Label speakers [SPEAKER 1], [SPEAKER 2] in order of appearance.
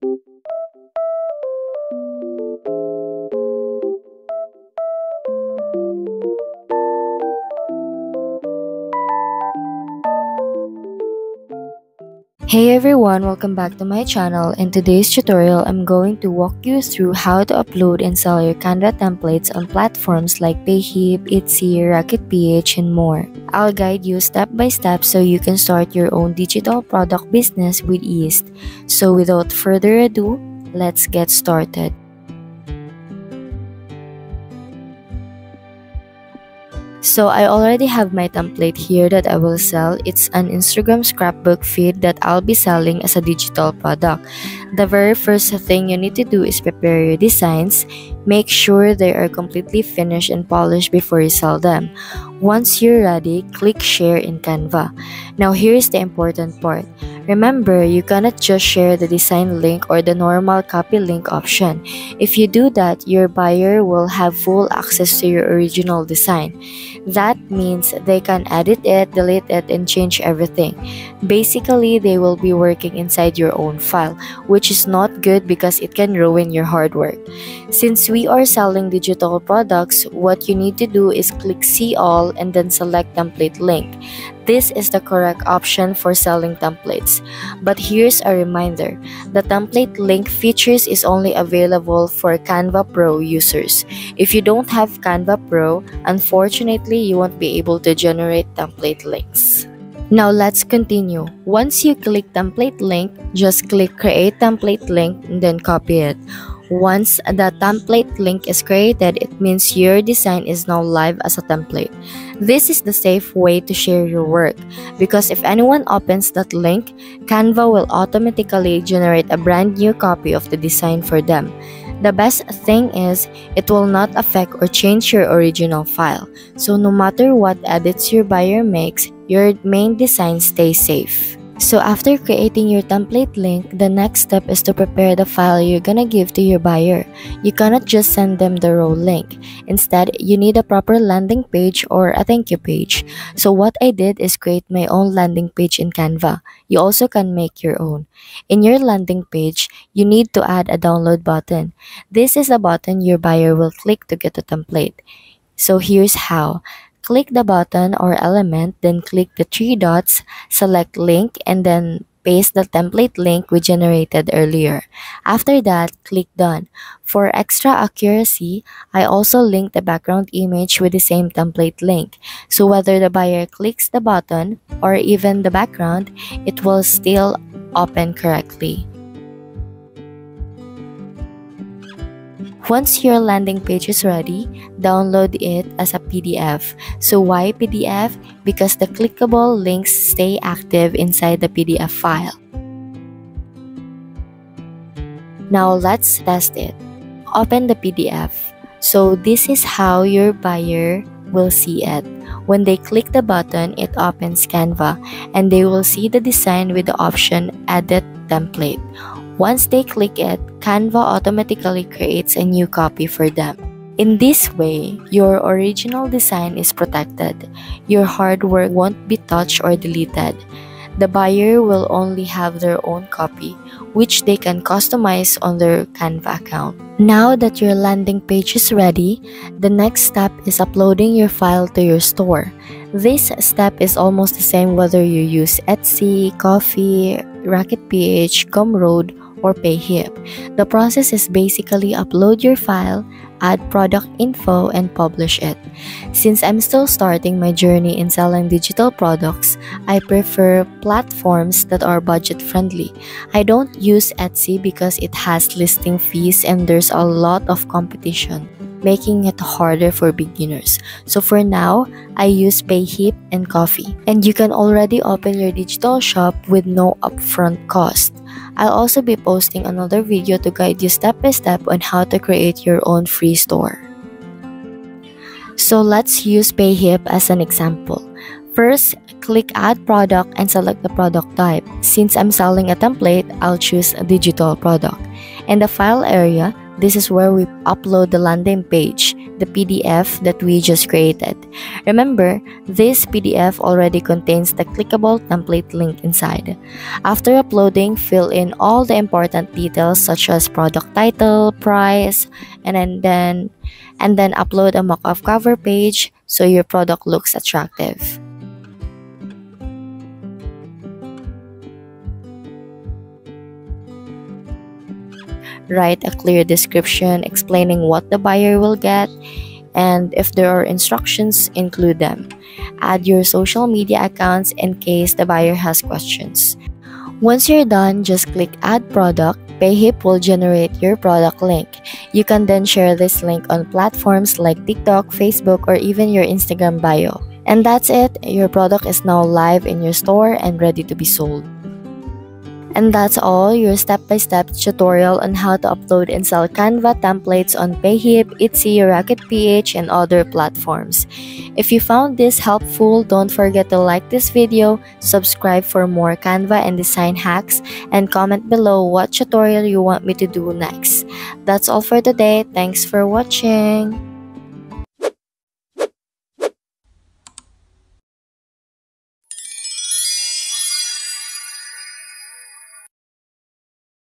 [SPEAKER 1] Thank you. Hey everyone, welcome back to my channel. In today's tutorial, I'm going to walk you through how to upload and sell your Canva templates on platforms like Payhip, Etsy, Raket.ph, and more. I'll guide you step by step so you can start your own digital product business with ease. So without further ado, let's get started. So I already have my template here that I will sell. It's an Instagram scrapbook feed that I'll be selling as a digital product. The very first thing you need to do is prepare your designs. Make sure they are completely finished and polished before you sell them. Once you're ready, click share in Canva. Now here's the important part. Remember, you cannot just share the design link or the normal copy link option. If you do that, your buyer will have full access to your original design. That means they can edit it, delete it, and change everything. Basically, they will be working inside your own file, which is not good because it can ruin your hard work. Since we are selling digital products, what you need to do is click see all and then select template link. This is the correct option for selling templates. But here's a reminder, the template link features is only available for Canva Pro users. If you don't have Canva Pro, unfortunately you won't be able to generate template links. Now let's continue. Once you click template link, just click create template link and then copy it. Once the template link is created, it means your design is now live as a template. This is the safe way to share your work because if anyone opens that link, Canva will automatically generate a brand new copy of the design for them. The best thing is, it will not affect or change your original file. So no matter what edits your buyer makes, your main design stays safe. So after creating your template link, the next step is to prepare the file you're gonna give to your buyer. You cannot just send them the raw link. Instead, you need a proper landing page or a thank you page. So what I did is create my own landing page in Canva. You also can make your own. In your landing page, you need to add a download button. This is a button your buyer will click to get the template. So here's how. Click the button or element, then click the three dots, select link, and then paste the template link we generated earlier. After that, click Done. For extra accuracy, I also link the background image with the same template link. So whether the buyer clicks the button or even the background, it will still open correctly. Once your landing page is ready, download it as a PDF. So why PDF? Because the clickable links stay active inside the PDF file. Now let's test it. Open the PDF. So this is how your buyer will see it. When they click the button, it opens Canva and they will see the design with the option Edit Template. Once they click it, Canva automatically creates a new copy for them. In this way, your original design is protected. Your hard work won't be touched or deleted. The buyer will only have their own copy, which they can customize on their Canva account. Now that your landing page is ready, the next step is uploading your file to your store. This step is almost the same whether you use Etsy, Ko-fi, Raket.ph, Gumroad, or Payhip. The process is basically upload your file, add product info, and publish it. Since I'm still starting my journey in selling digital products, I prefer platforms that are budget friendly. I don't use Etsy because it has listing fees and there's a lot of competition making it harder for beginners. So for now, I use Payhip and Ko-fi. And you can already open your digital shop with no upfront cost. I'll also be posting another video to guide you step by step on how to create your own free store. So let's use Payhip as an example. First, click Add Product and select the product type. Since I'm selling a template, I'll choose a digital product. In the file area, this is where we upload the landing page. the PDF that we just created. Remember, this PDF already contains the clickable template link inside. After uploading, fill in all the important details such as product title, price, and then and then upload a mock-up cover page so your product looks attractive. Write a clear description explaining what the buyer will get, and if there are instructions, include them. Add your social media accounts in case the buyer has questions. Once you're done, just click Add Product. Payhip will generate your product link. You can then share this link on platforms like TikTok, Facebook, or even your Instagram bio. And that's it, your product is now live in your store and ready to be sold. And that's all your step-by-step tutorial on how to upload and sell Canva templates on Payhip, Etsy, Raket.ph, and other platforms. If you found this helpful, don't forget to like this video, subscribe for more Canva and design hacks, and comment below what tutorial you want me to do next. That's all for today. Thanks for watching.